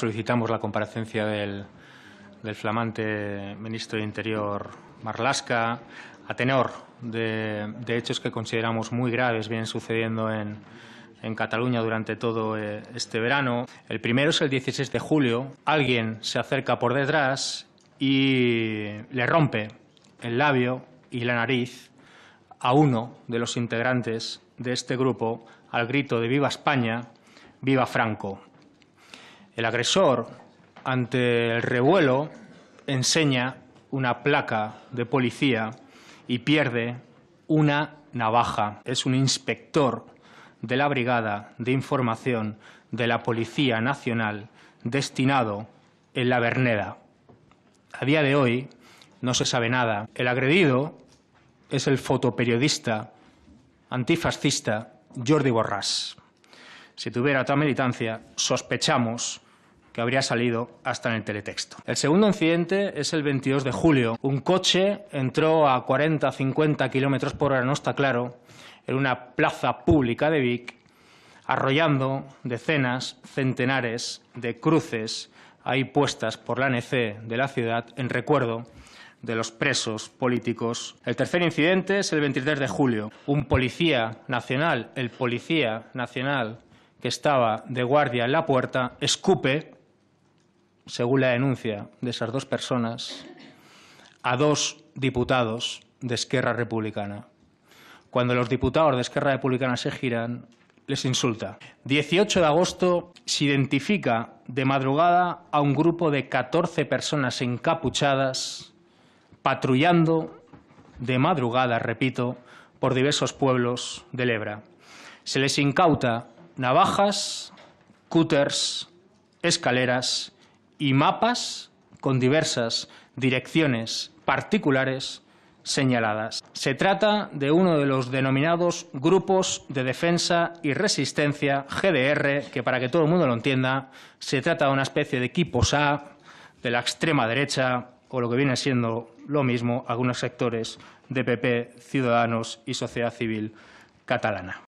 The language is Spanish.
solicitamos la comparecencia del, flamante ministro de Interior Marlasca a tenor de, hechos que consideramos muy graves vienen sucediendo en, Cataluña durante todo eh, este verano. El primero es el 16 de julio. Alguien se acerca por detrás y le rompe el labio y la nariz a uno de los integrantes de este grupo al grito de Viva España, Viva Franco. El agresor, ante el revuelo, enseña una placa de policía y pierde una navaja. Es un inspector de la Brigada de Información de la Policía Nacional destinado en la Berneda. A día de hoy no se sabe nada. El agredido es el fotoperiodista antifascista Jordi Borràs. Si tuviera otra militancia, sospechamos que habría salido hasta en el teletexto. El segundo incidente es el 22 de julio. Un coche entró a 40-50 kilómetros por hora, no está claro, en una plaza pública de Vic, arrollando decenas, centenares de cruces ahí puestas por la ANC de la ciudad en recuerdo de los presos políticos. El tercer incidente es el 23 de julio. Un policía nacional, el policía nacional que estaba de guardia en la puerta, escupe, según la denuncia de esas dos personas, a dos diputados de Esquerra Republicana. Cuando los diputados de Esquerra Republicana se giran, les insulta. 18 de agosto se identifica de madrugada a un grupo de 14 personas encapuchadas patrullando de madrugada, repito, por diversos pueblos del Ebra. Se les incauta navajas, cúters, escaleras y mapas con diversas direcciones particulares señaladas. Se trata de uno de los denominados Grupos de Defensa y Resistencia, GDR, que para que todo el mundo lo entienda, se trata de una especie de equipos A de la extrema derecha o lo que viene siendo lo mismo algunos sectores de PP, Ciudadanos y sociedad civil catalana.